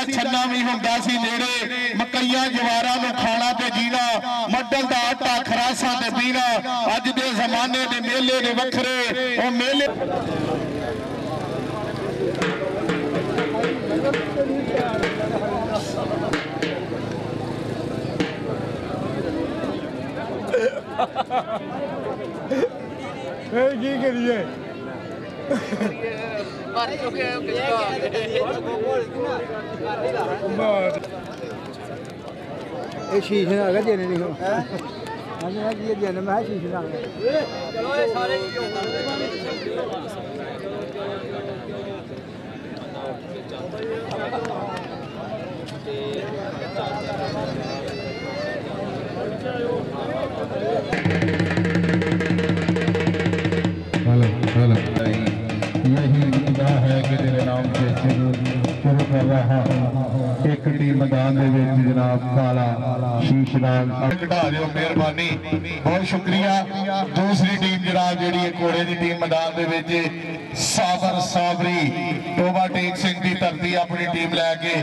ਦਾ ਛੰਨਾ ਵੀ ਹੁੰਦਾ ਸੀ ਨੇੜੇ ਮਕਈਆਂ ਜਵਾਰਾਂ ਨੂੰ ਖਾਣਾ ਤੇ ਜੀਣਾ ਮੱਡਲ ਦਾ ਆਟਾ ਖਰਾਸਾਂ ਤੇ ਪੀਣਾ ਅੱਜ ਦੇ ਜ਼ਮਾਨੇ ਦੇ ਮੇਲੇ ਨੇ ਵੱਖਰੇ ਉਹ ਮੇਲੇ ਫਿਰ ਕੀ ਕਰੀਏ ਭਰ ਚੁੱਕੇ ਹੋ ਇਹ ਸ਼ੀਸ਼ੇ ਨਾਲ ਹੈਗਾ ਜੇਨੇ ਨਹੀਂ ਹੋ ਹਾਂ ਨਾ ਜੀ ਜੇਨੇ ਮੈਂ ਸ਼ੀਸ਼ੇ ਨਾਲ ਚਲੋ ਇਹ ਸਾਰੇ ਜੀ ਨਾ ਹੈ ਕਿ ਤੇਰੇ ਨਾਮ ਤੇ ਸ਼ੁਰੂ ਕਰ ਰਹਾ ਹਾਂ ਇੱਕ ਟੀ ਮੈਦਾਨ ਦੇ ਵਿੱਚ ਜਨਾਬ ਕਾਲਾ ਸ਼ੀਸ਼ ਨਾਲ ਦਿਓ ਮਿਹਰਬਾਨੀ ਬਹੁਤ ਸ਼ੁਕਰੀਆ ਦੂਸਰੀ ਟੀਮ ਜਨਾਬ ਜਿਹੜੀ ਹੈ ਕੋੜੇ ਦੀ ਟੀਮ ਮੈਦਾਨ ਦੇ ਵਿੱਚ ਸਾਬਰ ਸਾਬਰੀ ਟੋਬਾ ਟੇਕ ਸਿੰਘ ਦੀ ਧਰਤੀ ਆਪਣੀ ਟੀਮ ਲੈ ਕੇ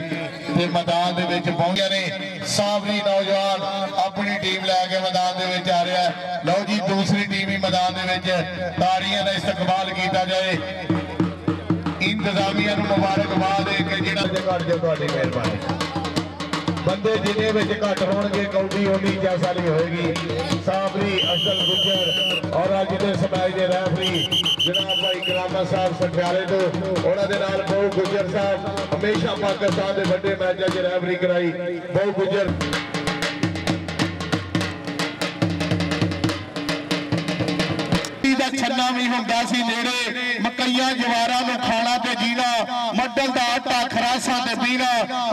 ਤੇ ਮੈਦਾਨ ਦੇ ਵਿੱਚ ਪਹੁੰਚਿਆ ਨੇ ਸਾਬਰੀ ਨੌਜਵਾਨ ਆਪਣੀ ਟੀਮ ਲੈ ਕੇ ਮੈਦਾਨ ਦੇ ਵਿੱਚ ਆ ਰਿਹਾ ਲਓ ਜੀ ਦੂਸਰੀ ਟੀਮ ਹੀ ਮੈਦਾਨ ਦੇ ਵਿੱਚ ਤਾੜੀਆਂ ਦਾ ਇਸਤਕਬਾਲ ਕੀਤਾ ਜਾਏ ਇੰਤਜ਼ਾਮੀਆਂ ਨੂੰ ਮੁਬਾਰਕਬਾਦ ਦੇ ਕੇ ਜਿਹੜਾ ਘੱਟ ਜਾਓ ਤੁਹਾਡੀ ਮਿਹਰਬਾਨੀ। ਬੰਦੇ ਜਿੰਨੇ ਵਿੱਚ ਘੱਟ ਹੋਣਗੇ, ਕੌਡੀ ਉਨੀ ਜੈਸਾ ਹੋਏਗੀ। ਸਾਬਰੀ, ਅਸਲ ਗੁੱਜਰ ਔਰ ਅੱਜ ਦੇ ਸਮਾਜ ਦੇ ਰੈਫਰੀ, ਜਨਾਬ ਭਾਈ ਕਰਾਮਾ ਸਾਹਿਬ ਸਟਿਆਲੇ ਤੋਂ, ਉਹਨਾਂ ਦੇ ਨਾਲ ਬਹੁ ਗੁੱਜਰ ਸਾਹਿਬ, ਹਮੇਸ਼ਾ ਪਾਕਿਸਤਾਨ ਦੇ ਵੱਡੇ ਮੈਚਾਂ 'ਚ ਰੈਫਰੀ ਕਰਾਈ। ਬਹੁ ਗੁੱਜਰ ਛੰਨਾ ਵੀ ਹੁੰਦਾ ਸੀ ਨੇੜੇ ਮਕਈਆਂ ਜਵਾਰਾਂ ਨੂੰ ਖਾਣਾ ਤੇ ਜੀਣਾ ਮੱਡਲ ਦਾ ਆਟਾ ਖਰਾਸਾਂ ਤੇ ਪੀਣਾ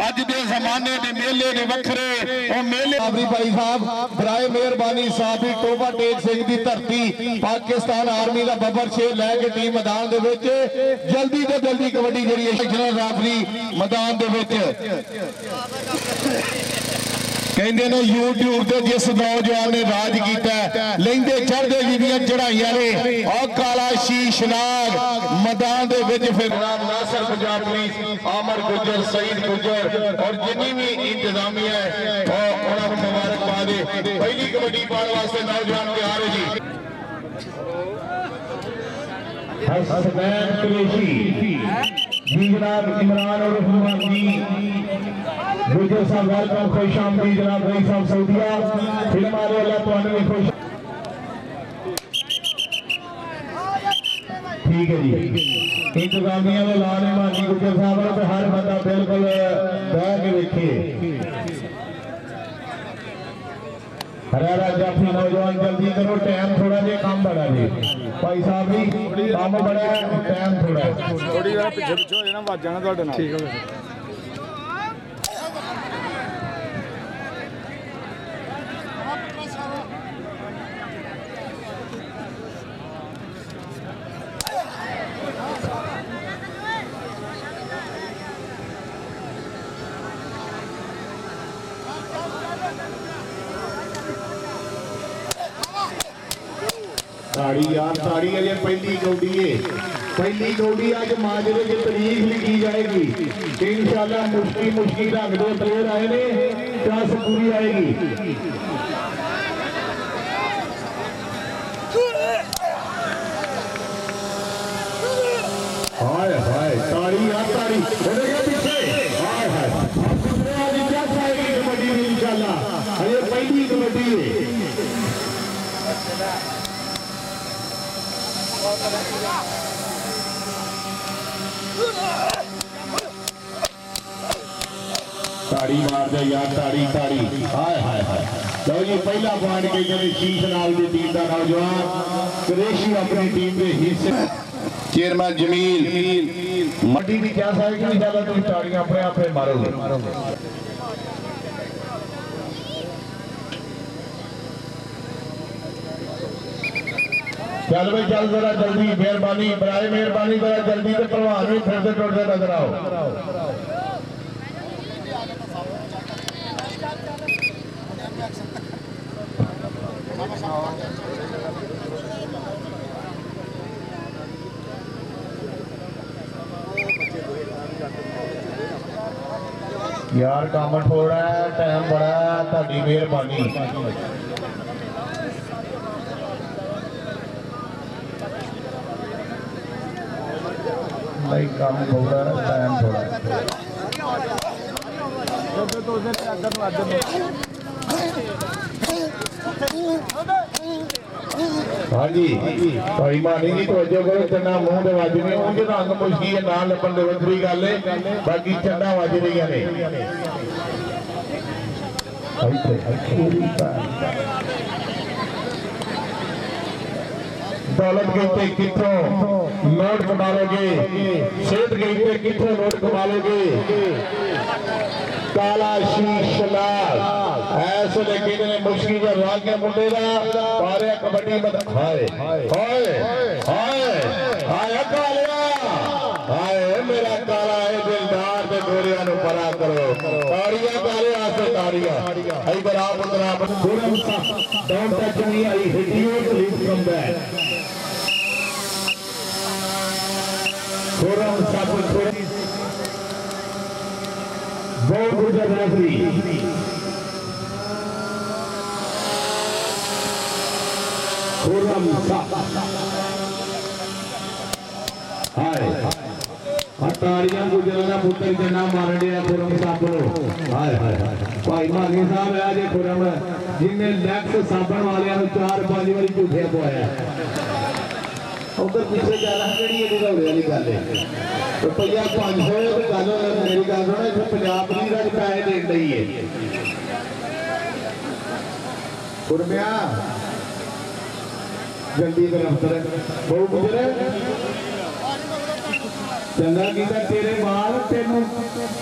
ਅੱਜ ਦੇ ਜ਼ਮਾਨੇ ਦੇ ਮੇਲੇ ਨੇ ਵੱਖਰੇ ਉਹ ਮੇਲੇ ਆਬਰੀ ਭਾਈ ਸਾਹਿਬ ਬਰਾਏ ਮਿਹਰਬਾਨੀ ਸਾਬੀ ਟੋਬਾ ਟੇਕ ਸਿੰਘ ਦੀ ਧਰਤੀ ਪਾਕਿਸਤਾਨ ਆਰਮੀ ਦਾ ਬੱਬਰ ਸ਼ੇਰ ਲੈ ਕੇ ਟੀਮ ਮੈਦਾਨ ਦੇ ਵਿੱਚ ਜਲਦੀ ਤੋਂ ਜਲਦੀ ਕਬੱਡੀ ਜਿਹੜੀ ਹੈ ਸ਼ਿਕਸ਼ਨਾ ਰਾਫਰੀ ਮੈਦਾਨ ਦੇ ਵਿੱਚ ਕਹਿੰਦੇ ਨੇ YouTube ਤੇ ਜਿਸ ਨੌਜਵਾਨ ਨੇ ਰਾਜ ਕੀਤਾ ਲੈਂਦੇ ਚੜਦੇ ਜਿਹੜੀਆਂ ਚੜਾਈਆਂ ਨੇ ਉਹ ਕਾਲਾ ਸ਼ੀਸ਼ ਨਾਗ ਮੈਦਾਨ ਦੇ ਵਿੱਚ ਫਿਰ ਨਾਸਰ ਪੰਜਾਬੀ ਆਮਰ ਗੁਜਰ ਸਈਦ ਗੁਜਰ ਔਰ ਜਿੰਨੀ ਵੀ ਇੰਤਜ਼ਾਮੀਆ ਹੈ ਉਹ ਉਹਨਾਂ ਨੂੰ ਮੁਬਾਰਕਬਾਦ ਦੇ ਪਹਿਲੀ ਕਬੱਡੀ ਪਾਉਣ ਵਾਸਤੇ ਨੌਜਵਾਨ ਤਿਆਰ ਹੋ ਜੀ ਹਸਨੈਨ ਕੁਰੇਸ਼ੀ जनाब इमरान और जी। साहब वेलकम खुश आमदी जनाब रही साहब सऊदिया। अल्लाह तुम्हें भी खुश ठीक है जी। इंतजामिया वाले लाने मानी गुजर साहब, हर बंदा बिल्कुल बह के देखिए ਹਰਿਆਣਾ ਜਾਫੀ ਨੌਜਵਾਨ ਜਲਦੀ ਕਰੋ ਟਾਈਮ ਥੋੜਾ ਜਿਹਾ ਕੰਮ ਬੜਾ ਜੀ। ਭਾਈ ਸਾਹਿਬ ਜੀ ਕੰਮ ਬੜਾ ਹੈ ਟਾਈਮ ਥੋੜਾ ਥੋੜੀ ਵਾਰ ਪਿੱਛੇ ਪਿੱਛੇ ਹੋ ਜਾਣਾ ਵੱਜ ਜਾਣਾ ਤੁਹਾਡੇ ਨਾਲ। ਠੀਕ ਹੋ। ਗਿਆ अजे पहली कौडी है पहली कौडी आज माजरे की तारीख लिखी जाएगी इन शाला मुश्किल मुश्किल रंग दो प्लेयर आए ने दस पूरी आएगी हाय हाय ताड़ी यार ताड़ी बोले क्या पीछे हाय हाय आज क्या आएगी कबड्डी में इंशाल्लाह अरे पहली कबड्डी है ताड़ी मार दे यार ताड़ी ताड़ी। हाय हाय हाय। लो जी पहला पॉइंट के जने शीश नाल दी टीम का नौजवान कुरैशी अपनी टीम के हिस्से। चेयरमैन जमील। मटी भी क्या साहब की ज़्यादा तुम ताड़ियाँ अपने आप मारोगे। चल भाई चल जरा जल्दी मेहरबानी बराए मेहरबानी जरा जल्दी तो प्रभाव भी फिरते टुटते नज़र आओ यार काम थोड़ा है टाइम बड़ा है मेहरबानी ही काम थोड़ा टाइम थोड़ा हाँ जी तो ईमानी की तवज्जो करो चंडा मुँह दे वाजने उनके रंग मुश्की है ना लपन दे गल है बाकी चंडा वाज रही है ने दौलत गई पे कितों नोट कमा लोगे सेठ गई पे कितों नोट कमा लोगे काला शीश लाल। ऐसे लेकिन ने मुश्किल का राग के मुंडे दा? पारे कबड्डी मत हाय हाय हाय हाय कालिया हाय, मेरा काला है दिलदार ते गोरिया नु परा करो। ताड़ियाँ काले आसे ताड़ियाँ। इधर आप उधर आप। पूरा दौड़ तक नहीं आई हिट यू फ्रॉम दैट सोलह मुसाफिर चौबीस गौ गुर्जर नागरी सोलह मुसाफिर हाय। ताड़ियाँ गुजराना पुत्र जना मारने खुरम साबण हाय हाय भाई माली साहब है जे खुरम जिन्हें नेक्स्ट साबण वाले चार पाँच वारी झूठे पवाया उधर पीछे ग्यारह केड़ी है दौड़े वाली गल रुपया पाँच सौ गल मेरी गल होना इतने पंजाब की रज पैसे देन दी है। गुरमिया जल्दी मेरा अंतर बहु गुजर चंगा किया तेरे बाल तेन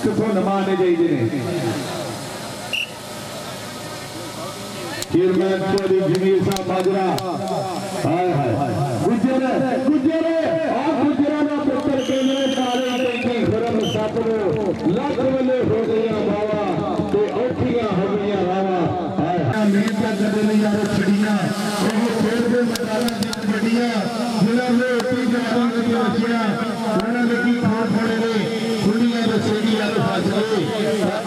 कितों नवा आने चाहिए ने चेयरमैन चौधरी जमीर साहब माजरा हाय हाय हाय। ਬਾਲ ਤੈਨੂੰ ਕਿਥੋਂ ਨਮਾਣੇ ਚਾਹੀਦੇ ਨੇ ਚੇਅਰਮੈਨ ਚੋਰੀ ਜਮੀਰ ਸਾਹਿਬ ਮਾਜਰਾ ਹਾਏ ਹਾਏ ਗੁਜਰ ਗੁਜਰ ਆ ਗੁਜਰਾਂ ਦਾ ਪੁੱਤਰ ਕਹਿੰਦੇ ਸਾਰੇ ਟੈਂਕੀ ਖੁਰਮ ਸੱਪ ਨੂੰ ਲੱਖ ਵੇਲੇ ਹੋ ਗਈਆਂ ਬਾਵਾ ਤੇ ਔਖੀਆਂ ਹੋ ਗਈਆਂ ਰਾਵਾ ਹਾਏ ਹਾਏ ਮੀਰ ਦਾ ਗੱਡੇ ਲਈ ਯਾਰੋ ਛੜੀਆਂ ਉਹ ਖੇਡ ਦੇ ਮੈਦਾਨਾਂ ਦੀ ਕਬੱਡੀਆਂ ਜਿਨ੍ਹਾਂ ਨੇ ਉੱਤੀ ਜਵਾਨਾਂ ਦੇ ਬੱਚਿਆਂ ਉਹਨਾਂ ਦੇ ਕੀ ਥੋੜ ਥੋੜੇ ਨੇ ਖੁੱਲੀਆਂ ਦੇ ਸੇੜੀ ਵਾਲੇ ਫਾਸਲੇ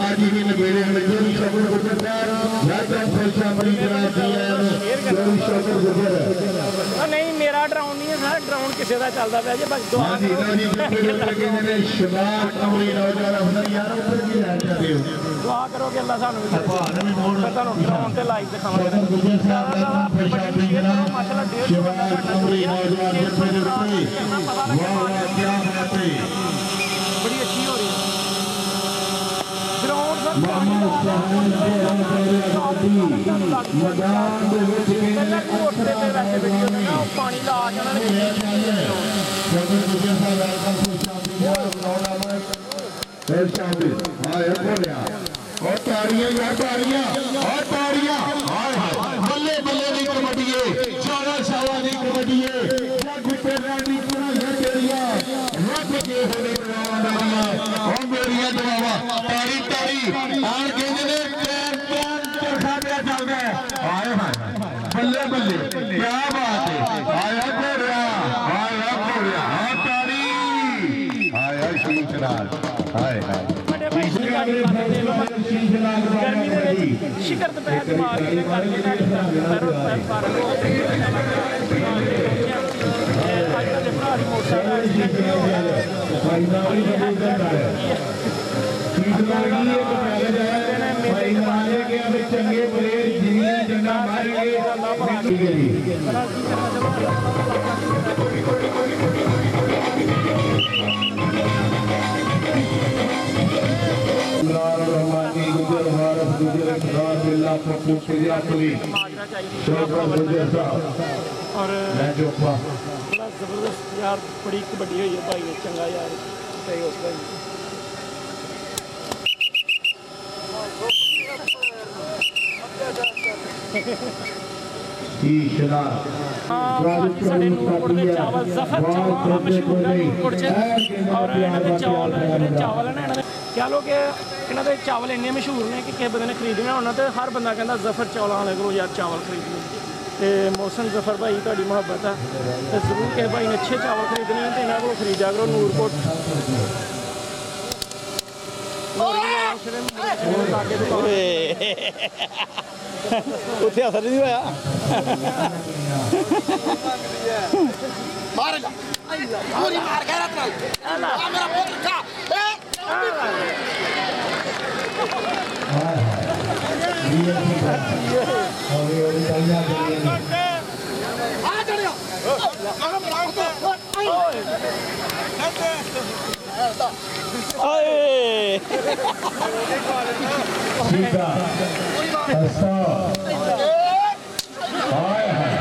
ਅੱਜ ਹੀ ਨਵੇੜੇ ਲੱਗੇ ਨੂੰ ਸ਼ਬਦ ਗੁਜਰ ਸਾਹਿਬ ਮੈਂ ਤਾਂ ਖੁਸ਼ਾ ਬੜੀ ਜਨਾਬ ਦੀ ਆਇਆ ਨੂੰ ਜੋ ਸ਼ਬਦ ਗੁਜਰ ਨਹੀਂ ਮੇਰਾ ਡਰਾਉਣ ਨਹੀਂ ਹੈ ਸਰ ਡਰਾਉਣ ਕਿਸੇ ਦਾ ਚੱਲਦਾ ਪਿਆ ਜੇ ਬਸ ਦੁਆ ਕਰੋ ਦੁਆ ਕਰੋ ਕਿ ਅੱਲਾ ਸਾਨੂੰ ਵੀ ਤੁਹਾਨੂੰ ਡਰਾਉਣ ਤੇ ਲਾਈਵ ਦਿਖਾਵਾਂਗੇ ਮਸਲਾ 150 ਬੰਦਾ ਸਾਡਾ ਜੁੜਿਆ ਪਤਾ ਲੱਗੇ ਗਰਾਊਂਡ ਸਰ ਮਾਮਾ ਸਾਹਿਬ ਦੇ ਹਮਰੇ ਅਗਾਦੀ ਮੈਦਾਨ ਦੇ ਵਿੱਚ ਪਹਿਲਾਂ ਕਹਿੰਦੇ ਵੀ ਉੱਤੇ ਤੇ ਵੈਸੇ ਵੀਡੀਓ ਤੇ ਨਾ ਉਹ ਪਾਣੀ ਲਾ ਕੇ ਉਹਨਾਂ ਨੇ ਸ਼ਬਦ ਗੁਜਰ ਸਾਹਿਬ ਵੈਲਕਮ ਟੂ ਸ਼ਾਮੀ ਯਾਰ ਬਣਾਉਣਾ ਮੈਂ ਫਿਰ ਸ਼ਾਮੀ ਹਾਂ ਇਹ ਬੋਲਿਆ ਉਹ ਤਾੜੀਆਂ ਯਾਰ ਤਾੜੀਆਂ ਉਹ ਤਾੜੀਆਂ ਵਿੱਚ ਸ਼ਿਕਰ ਦੁਪਹਿਰ ਦੀ ਮਾਰ ਕੇ ਕਰਕੇ ਤੁਹਾਡੇ ਪੈਰੋਂ ਪੈਰ ਪਾਰ ਲੋ ਅੱਜ ਕੱਲ੍ਹ ਦੇ ਭਰਾ ਦੀ ਮੋਟਰਸਾਈਕਲ ਭਾਈ ਨਾਲ ਹੀ ਕਬੂਲ ਕਰਦਾ ਹੈ ਸ਼ੀਸ਼ ਨਾਲ ਕੀ ਇੱਕ ਮੈਸੇਜ ਹੈ ਭਾਈ ਨਾਲ ਨੇ ਕਿਹਾ ਵੀ ਚੰਗੇ ਪਲੇਅਰ ਜਿੰਨੇ ਜੰਗਾ ਮਾਰਨਗੇ ਠੀਕ ਹੈ ਜੀ ਲਾਲ ਰਹਿਮਾਨੀ ਗੁਜਰ ਵਾਰਸ ਗੁਜਰ ਇਕਰਾਰ ਬਿੱਲਾ ਪੱਪੂ ਸਿਆਪਲੀ ਮਾਜਰਾ ਚਾਹੀਦੀ ਸ਼ੋਭਾ ਗੁਜਰ ਸਾਹਿਬ ਔਰ ਮੈਂ ਜੋਪਾ ਬੜਾ ਜ਼ਬਰਦਸਤ ਯਾਰ ਬੜੀ ਕਬੱਡੀ ਹੋਈ ਹੈ ਭਾਈ ਨੇ ਚੰਗਾ ਯਾਰ ਤੇ ਉਸ ਦਾ ਈਸ਼ਨਾ ਹਾਂ ਅੱਜ ਸਾਡੇ ਨੂਰਪੁਰ ਦੇ ਚਾਵਲ ਜ਼ਫਰ ਚਾਵਲ ਬੜਾ ਮਸ਼ਹੂਰ ਹੈ ਨੂਰਪੁਰ ਚ ਔਰ ਇਹਨਾਂ ਦੇ ਚਾਵਲ ਜਿਹੜੇ ਚਾਵਲ ਹੈ ਨਾ ਇਹਨਾਂ ਦੇ ਕਹ ਲੋ ਕਿ ਇਹਨਾਂ ਦੇ ਚਾਵਲ ਇੰਨੇ ਮਸ਼ਹੂਰ ਨੇ ਕਿ ਕਿਸੇ ਬੰਦੇ ਨੇ ਖਰੀਦਣਾ ਹੋਣਾ ਤੇ ਹਰ ਬੰਦਾ ਕਹਿੰਦਾ ਜ਼ਫਰ ਚਾਵਲਾਂ ਵਾਲੇ ਕੋਲ ਯਾਰ ਚਾਵਲ ਖਰੀਦਣੇ ਤੇ ਮੌਸਮ ਜ਼ਫਰ ਭਾਈ ਤੁਹਾਡੀ ਮੁਹੱਬਤ ਹੈ ਤੇ ਜ਼ਰੂਰ ਕਿਸੇ ਭਾਈ ਨੇ ਅੱਛੇ ਚਾਵਲ ਖਰੀਦਣੇ ਹੋਣ ਤੇ ਇਹਨਾਂ ਕੋਲ ਖਰੀਦਿਆ ਕਰੋ ਨੂਰਪੁਰ ਉੱਥੇ ਅਸਰ ਨਹੀਂ ਹੋਇਆ। ਮਾਰ ਜਾ ਪੂਰੀ ਮਾਰ ਗੈਰਤ ਨਾਲ। ਆ ਮੇਰਾ ਪੁੱਤ ਖਾ। सीधा हंसा हाय हाय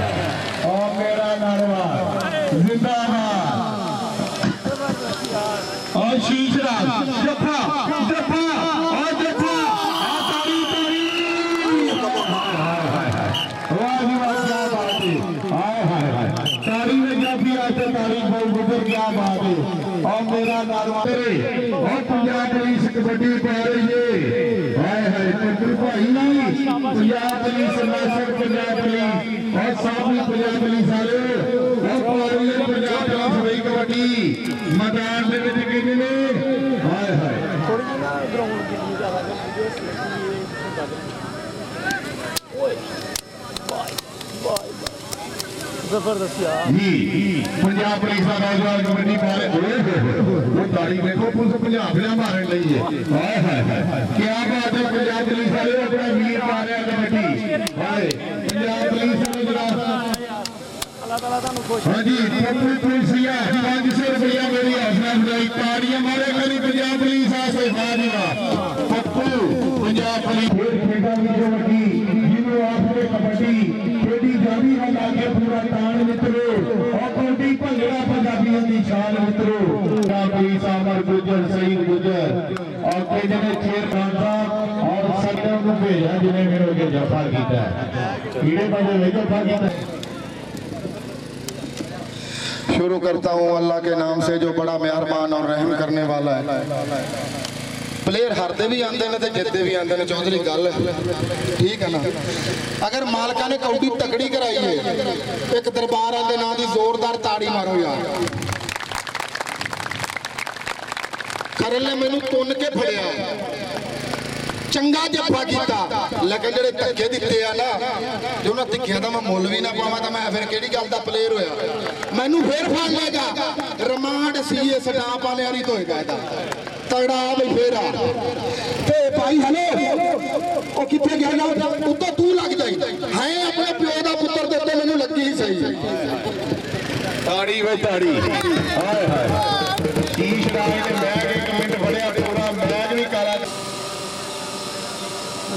और मेरा नारेवाल जिंदाबाद और शीशराज ਕਬੱਡੀ ਪਾ ਰਹੀ ਏ ਹਾਏ ਹਾਏ ਟੱਕਰ ਭਾਈ ਨਹੀਂ ਪੰਜਾਬ ਪੁਲਿਸ ਨਾਸਰ ਪੰਜਾਬ ਪੁਲਿਸ ਔਰ ਸਾਬੀ ਪੰਜਾਬ ਪੁਲਿਸ ਵਾਲੇ ਉਹ ਪਾਰੀ ਪੰਜਾਬ ਪੁਲਿਸ ਵਈ ਕਬੱਡੀ ਮੈਦਾਨ ਦੇ ਵਿੱਚ ਕਿੰਨੇ ਨੇ ਹਾਏ ਹਾਏ ਥੋੜੀ ਜਿਹੀ ਨਾ ਗਰਾਊਂਡ ਦੀ ਜ਼ਿਆਦਾ ਵੀਡੀਓ ਸੇਫਟੀ ਇਹ ਗੱਲ ਓਏ ਬਾਈ ਬਾਈ ਜ਼ਬਰਦਸਤ ਯਾਰ ਜੀ ਪੰਜਾਬ ਪੁਲਿਸ ਦਾ ਨੌਜਵਾਨ ਕਬੱਡੀ ਪਾ ਰਹੇ ਓਏ ਹੋਏ गाड़ी देखो, पुलिस पंजाब ने मारन लई है। हाय हाय हाय क्या बात है, पंजाब पुलिस वाले अपना वीर मारे कमेटी हाय, पंजाब पुलिस ने जनाब हाँ जी पप्पू पुलसिया पाँच सौ रुपया मेरी हौसला अफजाई। ताड़ियाँ मारे करी, पंजाब पुलिस आसे वाह जी वाह पप्पू, पंजाब पुलिस। ਨੂੰ ਭੇਜਿਆ ਜਿਹਨੇ ਮੇਰੇ ਅੱਗੇ ਜਫਾ ਕੀਤਾ ਹੈ। ਕੀੜੇ ਬਾਜੇ ਵਿੱਚ ਜਫਾ ਕੀਤਾ ਹੈ। शुरू करता हूँ अल्लाह के नाम से जो बड़ा मेहरबान और रहम करने वाला है ਪਲੇਅਰ ਹਾਰਦੇ ਵੀ ਆਉਂਦੇ ਨੇ ਤੇ ਜਿੱਤਦੇ ਵੀ ਆਉਂਦੇ ਨੇ ਚੌਧਰੀ ਗੱਲ ਠੀਕ ਹੈ ਨਾ ਅਗਰ ਮਾਲਕਾਂ ਨੇ ਕੌਡੀ ਤਕੜੀ ਕਰਾਈ ਹੈ ਇੱਕ ਦਰਬਾਰਾਂ ਦੇ ਨਾਂ ਦੀ ਜ਼ੋਰਦਾਰ ਤਾੜੀ ਮਾਰੋ ਯਾਰ ਕਰਨ ਨੇ ਮੈਨੂੰ ਤੁੰਨ ਕੇ ਫੜਿਆ ਚੰਗਾ ਜੱਫਾ ਕੀਤਾ ਲੇਕਿਨ ਜਿਹੜੇ ਧੱਕੇ ਦਿੱਤੇ ਆ ਨਾ, ਜੇ ਉਹਨਾਂ ਧੱਕਿਆਂ ਦਾ ਮੈਂ ਮੁੱਲ ਵੀ ਨਾ ਪਾਵਾਂ, ਤਾਂ ਮੈਂ ਫਿਰ ਕਿਹੜੀ ਗੱਲ ਦਾ ਪਲੇਅਰ ਹੋਇਆ? ਮੈਨੂੰ ਫੇਰ ਫੜ ਲੇਗਾ ਰਿਮਾਂਡ ਸੀਏ ਸਟਾਪ ਵਾਲਿਆਂ ਨਹੀਂ ਧੋਏਗਾ ਇਹਦਾ। ਤਗੜਾ ਬਈ ਫੇਰ ਤੇ ਭਾਈ ਹਲੋ, ਉਹ ਕਿੱਥੇ ਗਿਆ ਜਾ? ਉੱਤੋਂ ਤੂੰ ਲੱਗ ਜਾਈ। ਹੈ, ਆਪਣੇ ਪਿਓ ਦਾ ਪੁੱਤਰ ਦੇ ਉੱਤੇ ਮੈਨੂੰ ਲੱਗੀ ਹੀ ਸਹੀ। ਤਾੜੀ ਵੇ ਤਾੜੀ। ਹਾਏ ਹਾਏ। ਸ਼ੀਸ਼ ਰਾਜ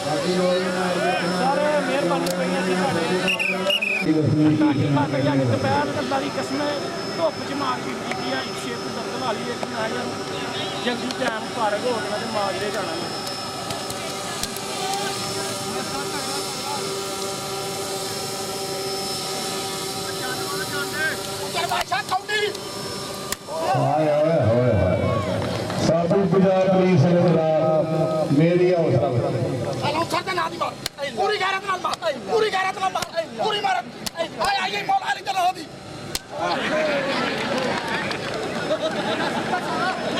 ਸਾਰੇ ਮਿਹਰਬਾਨੀ ਪਈਆਂ ਜੀ ਦੁਪਹਿਰ ਕੰਦਾ ਦੀ ਕਸਮੇ ਧੁੱਪ 'ਚ ਮਾਰਕੀਟ ਕੀਤੀ ਆ 106 ਦਰਦ ਵਾਲੀ ਇੱਕ ਨਾ ਜਾਂ ਜੰਗੀ ਟਾਈਮ ਪਾਰਕ ਜਾਣਾ ਮੇਰੀ ਹੌਸਲਾ ਵਧਾਈ ਹਲੋ ਸਰ ਦੇ ਨਾਲ ਦੀ ਮਾਰ ਪੂਰੀ ਗੈਰਤ ਨਾਲ ਮਾਰ ਪੂਰੀ ਗੈਰਤ ਨਾਲ ਮਾਰ ਪੂਰੀ ਮਾਰ ਆਏ ਆਏ ਮੌਲਾ ਅਲੀ ਤਲਾ ਹੋਦੀ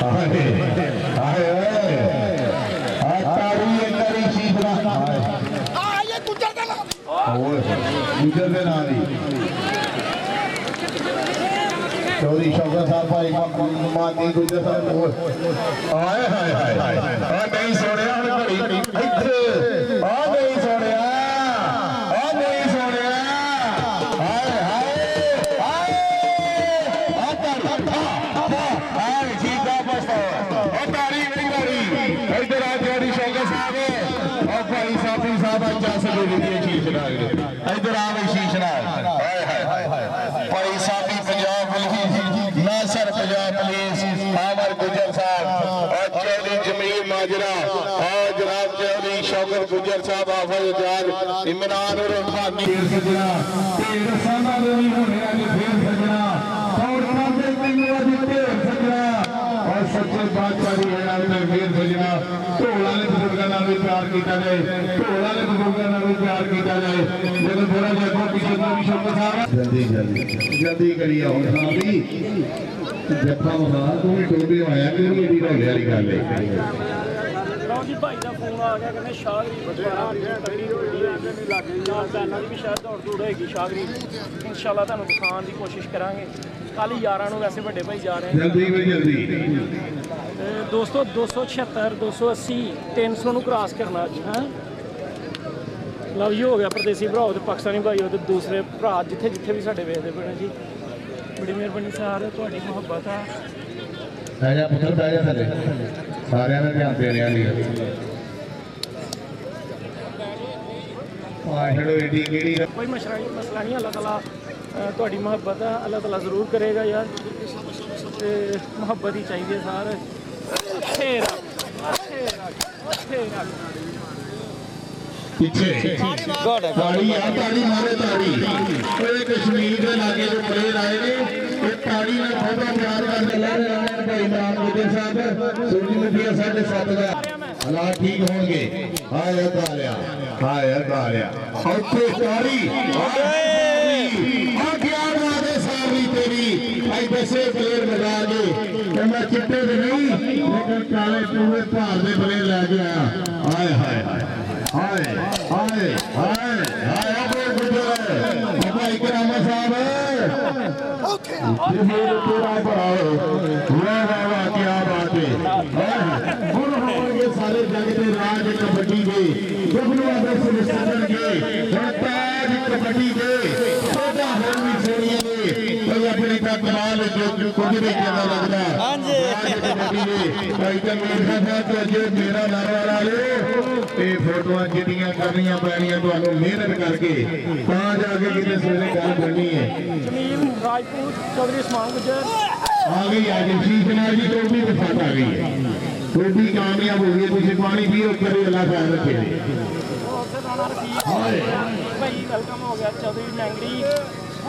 ਹਾਏ ਹਾਏ ਹਾਏ ਆ ਤਾਰੀ ਇਹ ਕਰੀ ਸ਼ੀਸ਼ ਨਾਲ ਹਾਏ ਆਏ ਗੁੱਜਰ ਦੇ ਨਾਲ ਓਏ ਗੁਜਰ ਦੇ ਨਾਲ ਹੀ चौधरी शौकत साहब भाई माती गुजर साहब हाय हाय हाय हाय आ नहीं सोनिया हन घड़ी इधर आ नहीं सोनिया आ नहीं सोनिया हाय हाय हाय आ कर था हाय ठीक है बस ओ तारी मेरी गाड़ी इधर आ चौधरी शौकत साहब और भाई साफी साहब आज जा से दे दीजिए शीश नाग इधर आ भाई शीश नाग फिर गुजर साहब आफा एजाज इमरान और खानी फिर सजना फिर सजना देवी होने आज फिर सजना और खाते तीन आज फिर सजना और सच्चे बादशाह की है आज में फिर सजना ढोला ने बुज़ुर्गों नाल भी प्यार किया जाए ढोला ने बुज़ुर्गों नाल भी प्यार किया जाए। जब थोड़ा जहा को पीछे को भी शब्द साहब जल्दी जल्दी जल्दी करिए और साहब जी जत्था वहा तू टोले आया तेरी तो एडी ढोले वाली गल है ਜੀ ਭਾਈ ਦਾ ਫੋਨ ਆ ਗਿਆ ਕਹਿੰਦੇ ਨਾਲ ਬੈਨਾਂ ਦੀ ਵੀ ਸ਼ਾਇਦ ਦੌੜ ਦੂੜ ਹੋਏਗੀ ਸ਼ਾਹਗਰੀ ਇਨਸ਼ਾਅੱਲਾ ਤੁਹਾਨੂੰ ਦਿਖਾਉਣ ਦੀ ਕੋਸ਼ਿਸ਼ ਕਰਾਂਗੇ। ਕੱਲ 11 ਨੂੰ ਵੈਸੇ ਵੱਡੇ ਭਾਈ ਜਾ ਰਹੇ ਨੇ। ਦੋਸਤੋ 276 280 300 ਨੂੰ ਕ੍ਰਾਸ ਕਰਨਾ ਅੱਜ ਹੈ? ਲਓ ਜੀ ਹੋ ਗਿਆ ਪਰਦੇਸੀ ਭਰਾਓ ਤੇ ਪਾਕਿਸਤਾਨੀ ਭਾਈਓ ਤੇ ਦੂਸਰੇ ਭਰਾ ਜਿੱਥੇ ਜਿੱਥੇ ਵੀ ਸਾਡੇ ਵੇਖਦੇ ਪਏ ਨੇ ਜੀ। ਬੜੀ ਮਿਹਰਬਾਨੀ ਸਾਰ ਤੁਹਾਡੀ ਮੁਹੱਬਤ ਆ। ਬਹਿ ਜਾ ਪੁੱਤਰ ਬਹਿ ਜਾ ਥੱਲੇ ਸਾਰਿਆਂ ਨੇ ਧਿਆਨ ਦੇ ਰਿਆ ਲਈ ਆਹੜੋ ਏਡੀ ਕਿਹੜੀ ਕੋਈ ਮਸਲਾ ਨਹੀਂ ਮਸਲਾ ਨਹੀਂ ਅੱਲਾਹ ਤਾਲਾ ਅ, ਤੁਹਾਡੀ ਮੁਹੱਬਤ ਆ ਅੱਲਾਹ ਤਾਲਾ ਜ਼ਰੂਰ ਕਰੇਗਾ ਯਾਰ ਤੇ ਮੁਹੱਬਤ ਹੀ ਚਾਹੀਦੀ ਹੈ ਸਾਰ ਫੇਰ ਫੇਰ ਫੇਰ ਪਿੱਛੇ ਤਾੜੀ ਆ ਤਾੜੀ ਮਾਰੇ ਤਾੜੀ ਇਹ ਕਸ਼ਮੀਰ ਦੇ ਲਾਗੇ ਜੋ ਪਲੇਅਰ ਆਏ ਨੇ ਇਹ ताली में थोड़ा प्यार का के साहब चिट्टे नहीं लेकिन काले पूरे भार दे प्लेयर लग गया हाय हाय हाय हाय हाय Give me the good Yeah. Yeah. Yeah. Yeah का कमाल जो कुछ नहीं कहना लग रहा है। हाँ जे। मेरा लाने वाले ये फ़ोटो जिन्निया करनिया पैनिया तो मेहनत करके जाके किसी सवेरे गल बननी है राजपूत चौधरी समाज आ गई आज शीशनाथ जी टोपी के साथ आ गई है। टोपी कामयाब हो गई तुझे पानी पियो करे। अल्लाह ख्याल रखे। हाय। भाई वेलकम हो गया चौधरी मैंगरी।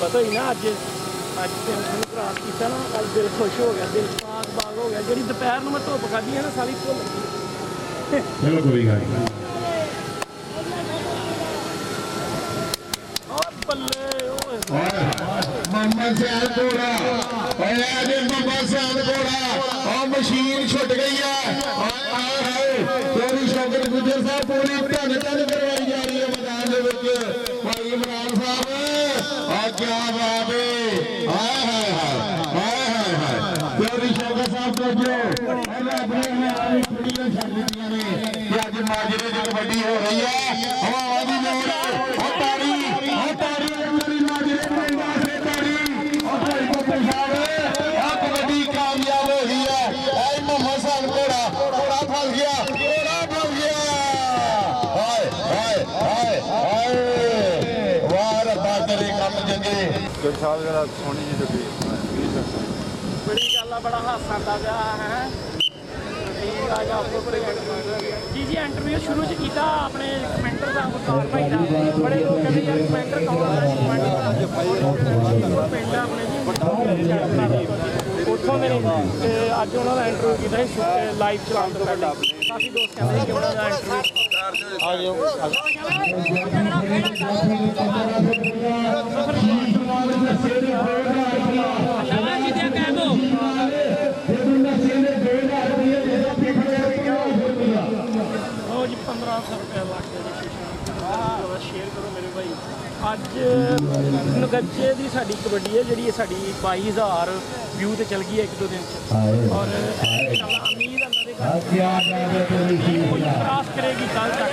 ਜੀ ਮੁਹੱਬਤ ਹੋਈ ਨਾ ਅੱਜ ਅੱਜ ਤੇ ਨੂੰ ਕ੍ਰਾਸ ਕੀਤਾ ਨਾ ਅੱਜ ਦਿਲ ਖੁਸ਼ ਹੋ ਗਿਆ ਦਿਲ ਪਾਕ ਬਾਗ ਹੋ ਗਿਆ। ਜਿਹੜੀ ਦੁਪਹਿਰ ਨੂੰ ਮੈਂ ਧੁੱਪ ਖਾਧੀ ਹੈ ਨਾ ਸਾਰੀ ਭੁੱਲ ਗਈ। ਚਲੋ ਕੋਈ ਗੱਲ ਨਹੀਂ। ਮੁਹੰਮਦ ਸਿਆਲ ਕੋੜਾ ਓਏ ਆਜੇ ਮੁਹੰਮਦ ਸਿਆਲ ਕੋੜਾ ਉਹ ਮਸ਼ੀਨ ਛੁੱਟ ਗਈ ਆ। ਹਾਏ ਹਾਏ ਚੋਰੀ ਸ਼ੌਕਤ ਗੁਜਰ ਸਾਹਿਬ ਪੂਰੀ ਧੰਨ ਧੰਨ क्या बात है? हाय हाय हाय हाय हाय चौधरी शौका साहब को जो पहले अपने में आने छुट्टियाँ छाड़ दी ने कि आज माजरे जो कबड्डी हो रही है। ਚੰਗੇ ਬੜੀ ਗੱਲ ਆ ਬੜਾ ਹਾਸਾ ਆਉਂਦਾ ਪਿਆ ਹੈ ਠੀਕ ਆ ਜਾ ਆਪੋ ਪਰ ਜੀ ਜੀ ਇੰਟਰਵਿਊ ਸ਼ੁਰੂ ਚ ਕੀਤਾ ਆਪਣੇ ਕਮੈਂਟਰ ਦਾ ਬਤੌਰ ਭਾਈ ਦਾ ਬੜੇ ਲੋਕ ਕਹਿੰਦੇ ਯਾਰ ਕਮੈਂਟਰ ਕੌਣ ਆ ਕਮੈਂਟਰ ਪਿੰਡ ਆਪਣੇ ਜੀ ਉੱਥੋਂ ਦੇ ਨੇ ਤੇ ਅੱਜ ਉਹਨਾਂ ਦਾ ਇੰਟਰਵਿਊ ਕੀਤਾ ਸੀ ਲਾਈਵ ਚਲਾਉਣ ਤੋਂ ਪਹਿਲਾਂ ਕਾਫੀ ਦੋਸਤ ਕਹਿੰਦੇ ਸੀ ਕਿ ਉਹਨਾਂ ਦਾ ਇੰਟਰਵਿਊ ਲਓ ਜੀ ਅੱਜ ਨਗੱਜੇ ਦੀ ਸਾਡੀ ਕਬੱਡੀ ਹੈ ਜਿਹੜੀ ਸਾਡੀ 22000 ਵਿਊ ਤੇ ਚਲ ਗਈ ਹੈ ਇੱਕ ਦੋ ਦਿਨ ਚ। ਔਰ ਉਮੀਦ ਅੱਲਾ ਦੇ ਕਰ ਕਰਾਸ ਕਰੇਗੀ ਕੱਲ ਤੱਕ।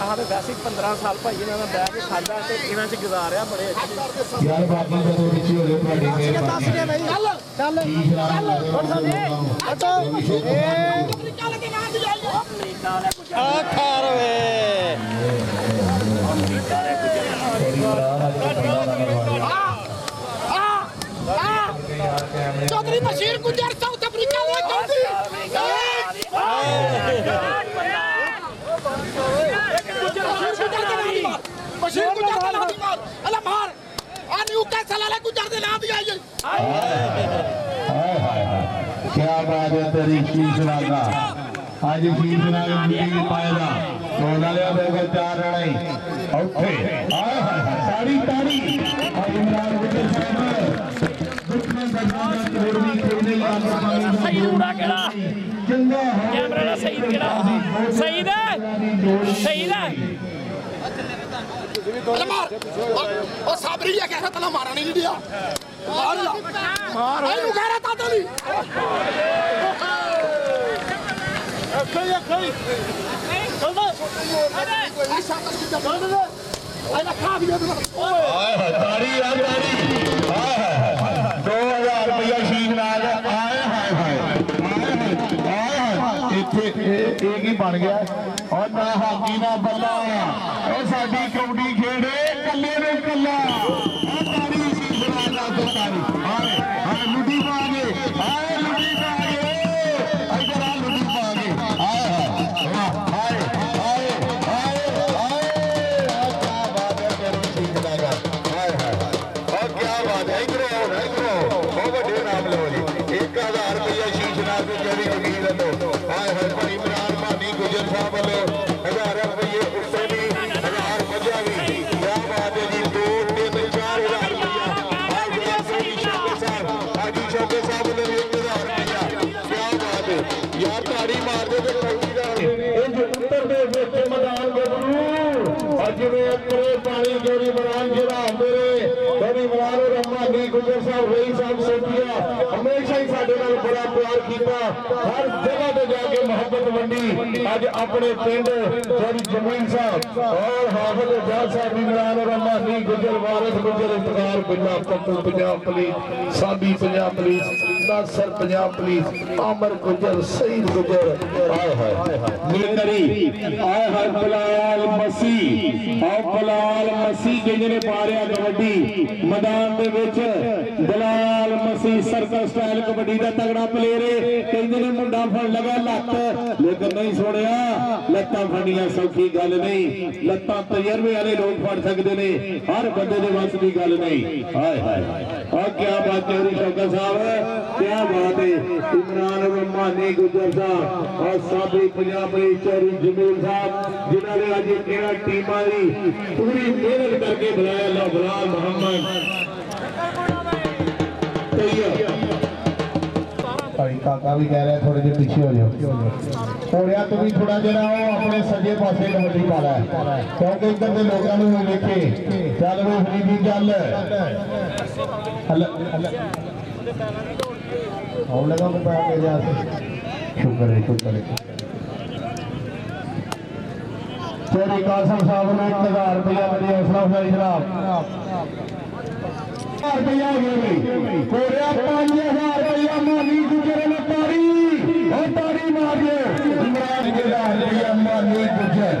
ਆਹ ਤੇ ਵੈਸੇ ਹੀ 15 ਸਾਲ ਭਾਈ ਇਹਨਾਂ ਨਾਲ ਬਹਿ ਕੇ ਖਾਦਾ ਤੇ ਇਹਨਾਂ 'ਚ ਗੁਜ਼ਾਰਿਆ ਬੜੇ ਅੱਛੇ ਯਾਰ ਬਾਕੀ ਜਦੋਂ ਵਿੱਚ ਹੋ ਜਾਏ ਤੁਹਾਡੀ ਮਿਹਰਬਾਨੀ ਚੱਲ ਚੱਲ ਅਮਰੀਕਾ ਲੈ ਕੇ ਨਾ ਦੀ ਆਈ ਚੌਧਰੀ ਬਸ਼ੀਰ ਗੁਜਰ ਸਾਊਥ ਅਫਰੀਕਾ ਲੈ ਚੌਧਰੀ यूके सलाले गुजर दे नाम दिया ये? क्या बात है तेरी कीच नागा आज कीच नागा मीटिंग पाएगा। तो नाले अब एक चार रणे ओके। ताड़ी ताड़ी और इमरान गुजर साहब दुख में बदलाव थोड़ी थोड़ी याद रखना सही उड़ा केड़ा कैमरा सही केड़ा सही है सही है ਤਲਾ ਮਾਰ। ਉਹ- ਉਹ ਸਾਬਰੀ ਆ ਕਹਿ ਰਿਹਾ ਤਲਾ ਮਾਰਨਾ ਨਹੀਂ ਡਿਆ। ਮਾਰ ਲਾ। ਮਾਰ ਇਹਨੂੰ ਕਹਿ ਰਿਹਾ ਤਾਂ ਤਲੀ ਕਈ ਕਈ ਚੱਲਦਾ ਆ ਸ਼ਾਬਾਸ਼ ਕਿੱਦਾਂ ਚੱਲਦਾ ਇਹਦਾ ਖਾ ਵੀ ਇਹਦੇ ਨਾਲ ਆਏ ਹਾਏ ਤਾੜੀ ਆ ਤਾੜੀ। ਆਏ ਹਾਏ ਹਾਏ। 2000 ਰੁਪਇਆ ਸ਼ੀਸ਼ ਨਾਲ ਆਏ ਹਾਏ ਹਾਏ। ਆਏ ਹਾਏ ਆਏ ਹਾਏ। ਇੱਥੇ ਇਹ ਇਹ ਕੀ ਬਣ ਗਿਆ? ਔਰ ਨਾ ਹਾਕੀ ਨਾ ਬੱਲਾ ਉਹ ਸਾਡੀ ਕਬੱਡੀ ਖੇਡੇ ਕੱਲੇ ਨੇ ਕੱਲਾ ਗੁਜਰ ਸਾਹਿਬ ਰਹੀ ਸਾਹਿਬ ਸੋਧੀਆ ਹਮੇਸ਼ਾ ਹੀ ਸਾਡੇ ਨਾਲ ਬੜਾ ਪਿਆਰ ਕੀਤਾ ਹਰ ਜਗ੍ਹਾ ਤੇ ਜਾ ਕੇ ਮੁਹੱਬਤ ਵੰਡੀ ਅੱਜ ਆਪਣੇ ਪਿੰਡ ਜਿਹੜੀ ਜਮੀਨ ਸਾਹਿਬ ਔਰ ਹਾਫਿਜ਼ ਜਾਲ ਸਾਹਿਬ ਦੀ ਮਰਾਨ ਰਮਾਨੀ ਗੁਜਰ ਵਾਰਿਸ ਗੁਜਰ ਇੰਤਜ਼ਾਰ ਪੰਜਾਬ ਪੱਪੂ ਪੰਜਾਬ ਪੁਲਿਸ ਸਾਬੀ ਪੰਜਾਬ ਪੁਲਿਸ ਨਾਸਰ ਪੰਜਾਬ ਪੁਲਿਸ ਆਮਰ ਗੁਜਰ ਸਈਦ ਗੁਜਰ। ਹਾਏ। ਹਾਏ ਮਿਲਤਰੀ ਆਏ ਹਾਏ ਬਲਾਲ ਮਸੀ ਆਓ ਬਲਾਲ ਮਸੀ ਜਿਹਨੇ ਪਾਰਿਆ ਕਬੱਡੀ ਮੈਦਾਨ ਦੇ ਵਿੱਚ। ਬਲਾਲ ਮਸੀ ਸਰਕਲ ਸਟਾਈਲ ਕਬੱਡੀ ਦਾ ਤਗੜਾ ਪਲੇਅਰ ਏ। ਕਹਿੰਦੇ ਨੇ ਮੁੰਡਾ ਫੜ ਲਗਾ ਲੱਤ, ਲੇਕਿਨ ਨਹੀਂ ਸੁਣਿਆ। ਲੱਤਾਂ ਫੜੀਆਂ ਸੌਖੀ ਗੱਲ ਨਹੀਂ। ਲੱਤਾਂ ਤਜਰਬੇ ਵਾਲੇ ਲੋਕ ਫੜ ਸਕਦੇ ਨੇ। ਹਰ ਬੰਦੇ ਦੇ ਵੱਸ ਦੀ ਗੱਲ ਨਹੀਂ। ਹਾਏ ਹਾਏ। ਆ ਕੀ ਬਾਤ ਹੈ ਰੀ ਸ਼ੌਕਤ ਸਾਹਿਬ। क्या बात है? इमरान रम्मा नेक गुजर साहब और साबरी पंजाब अली चौरी जमील साहब जिन्होंने अज केड़ा टीम आई पूरी मेहनत करके बुलाया लबरान मोहम्मद। थोड़े जे पीछे हो थोड़ा जरा अपने सजे पास कबड्डी पा लै क्योंकि इधर के लोगों ने देखे चल वो फरीदी चल और शुक्र है शुक्र है चेरी कासम साहब ने एक हज़ार रुपया मेरी हौसला अफजाई जनाब रुपया मानी गुजरे में तारी और तारी मारिए इमरान के दार रुपया मानी गुजर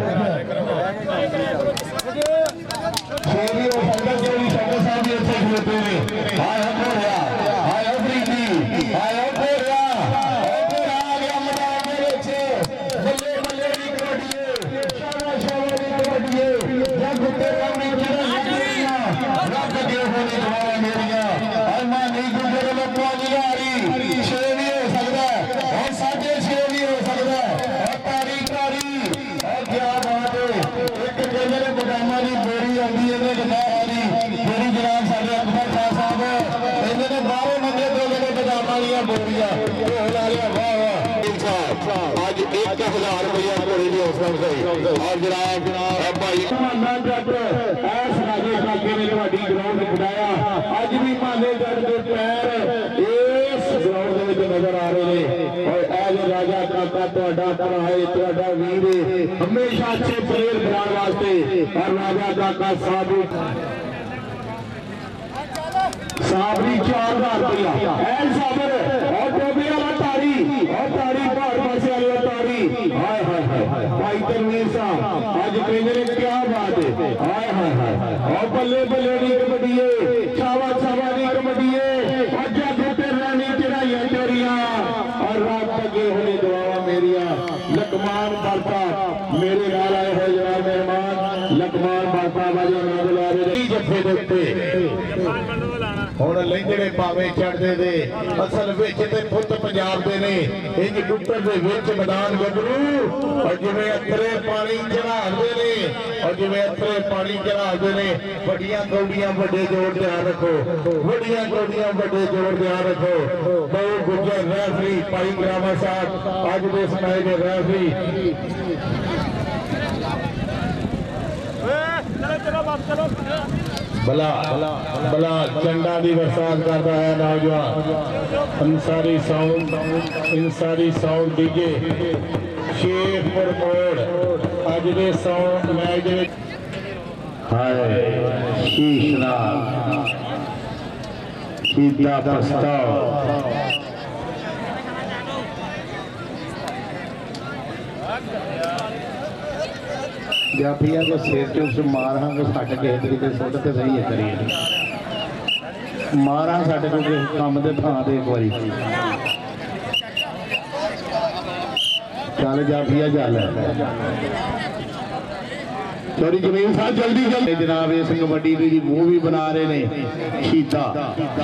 शेरी और संगत जोड़ी संगत साहब ये अच्छे खेलते हैं और साबरी चार बार दिया और तारी। और तारी बार पास तारी। हाय हाय हाय भाई तनवीर साहब अज कहेंगे क्या बात है? हाय हाय हाय। बल्ले बल्ले कबड्डी है ਭਾਵੇਂ ਚੜਦੇ ਅਸਲ ਵਿੱਚ ਤੇ ਪੁੱਤ ਪੰਜਾਬ ਦੇ ਨੇ। ਇੰਜ ਗੁੱਟਰ ਦੇ ਵਿੱਚ ਮੈਦਾਨ ਗੱਭਰੂ ਔਰ ਜਿਵੇਂ ਅਥਰੇ ਪਾਣੀ ਚੜਾਉਂਦੇ ਨੇ, ਔਰ ਜਿਵੇਂ ਅਥਰੇ ਪਾਣੀ ਚੜਾਉਂਦੇ ਨੇ, ਵੱਡੀਆਂ ਗੌਡੀਆਂ ਵੱਡੇ ਜੋੜ ਧਿਆਨ ਰੱਖੋ। ਵੱਡੀਆਂ ਗੌਡੀਆਂ ਵੱਡੇ ਜੋੜ ਧਿਆਨ ਰੱਖੋ। ਬਹੁ ਗੁੱਜਰ ਰੈਫਰੀ ਭਾਈ ਗਰਾਮਾ ਸਾਹਿਬ ਅੱਜ ਦੇ ਇਸ ਦੇ ਰੈਫਰੀ। ਚਲੋ ਚਲੋ ਬਸ ਚਲੋ। भला भला चंडा की बरसात करता है नौजवान। Ansari sound Ansari sound DJ. Shekhpur मोड़ अज के साउंड मैच हाय शीशना सीधा पछताओ ਸ਼ੀਦਾ ਪ੍ਰਸਤਾਵ ਜਾਪੀਆ ਦੇ ਸਿਰ ਤੇ ਉਸ ਮਾਰ ਹਾਂ ਕੋ ਸੱਟ ਕੇ ਤਰੀਕੇ ਸੁੱਟ ਤੇ ਸਹੀ ਹੈ ਕਰੀਏ ਮਾਰਾਂ ਸਾਡੇ ਕੋਲ ਕਿਸੇ ਕੰਮ ਦੇ ਥਾਂ ਤੇ ਇੱਕ ਵਾਰੀ ਚੱਲ ਜਾਪੀਆ ਚੱਲ सॉरी ज़मीन साहब जल्दी जल्दी। जनाब इस कबड्डी की मूवी बना रहे ने शीता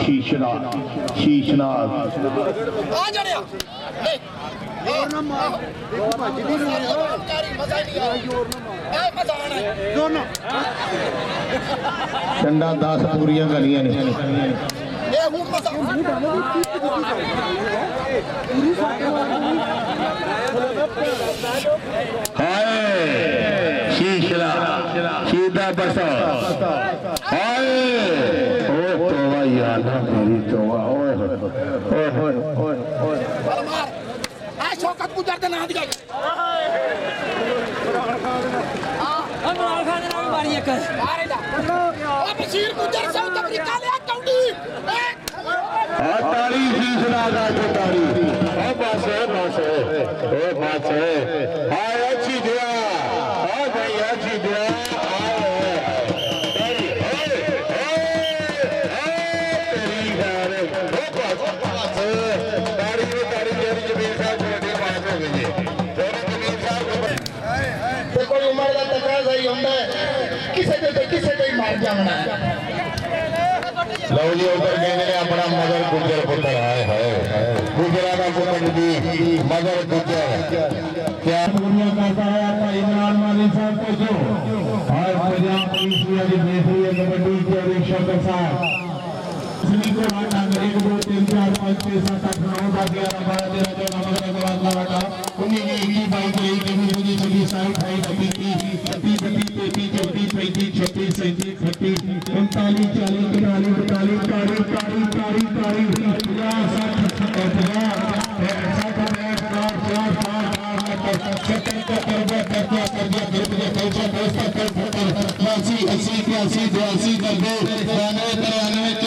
शीशना शीशना। चंडा दस पूरिया गलिया ने। हाय सीधा बसो। ओए ओ, तोवा यार मेरी तोवा, ओए ओए ओए ओए ओए। आ शौकत को दर्द ना दिखा अनुराग खान ने मारी एक अरे दा अब शीर को दर्द से अफ्रीका ले काउंटी आ तारी फ़ीस ना का तारी ओ, बस है बस। है ओ, बस। है ਕਿਸੇ ਦੇ ਤੇ ਕਿਸੇ ਦੇ ਹੀ ਮਾਰ ਜਾਣਾ ਹੈ ਲਓ ਜੀ ਉਧਰ ਕਹਿੰਦੇ ਨੇ ਆਪਣਾ ਮਦਰ ਗੁੱਜਰ ਪੁੱਤਰ ਆਏ ਹਾਏ ਗੁੱਜਰਾਂ ਦਾ ਪੁੱਤਰ ਜੀ ਮਦਰ ਗੁੱਜਰ ਕਿਆ ਦੁਨੀਆ ਕਰਦਾ ਹੈ ਭਾਈ ਇਮਰਾਨ ਮਾਲੀ ਸਾਹਿਬ ਭੇਜੋ ਔਰ ਪੰਜਾਬ ਪੁਲਿਸ ਵੀ ਅੱਜ ਦੇਖ ਰਹੀ ਹੈ ਕਬੱਡੀ ਦੇ ਰਿਸ਼ਵਤ मछली को आठ अंक एक दो तीन चार पाँच छः सात आठ नौ दस ग्यारह बारह तेरह चौदह पंद्रह सोलह अठारह अठारह उन्नीस इक्कीस बाईस तेईस चौबीस पच्चीस छब्बीस साठ अट्ठाईस अट्ठीस तीस छत्तीस छत्तीस तैतीस चौतीस पैंतीस छत्तीस सैंतीस छत्तीस उनतालीस चालीस पैंतालीस पैंतालीस तारीख तारीख तारीख तारीख पचास साठ पचास साठ पैंठ चार चार चार अस्सी अस्सी तिरासी नब्बे बानवे तिरानवे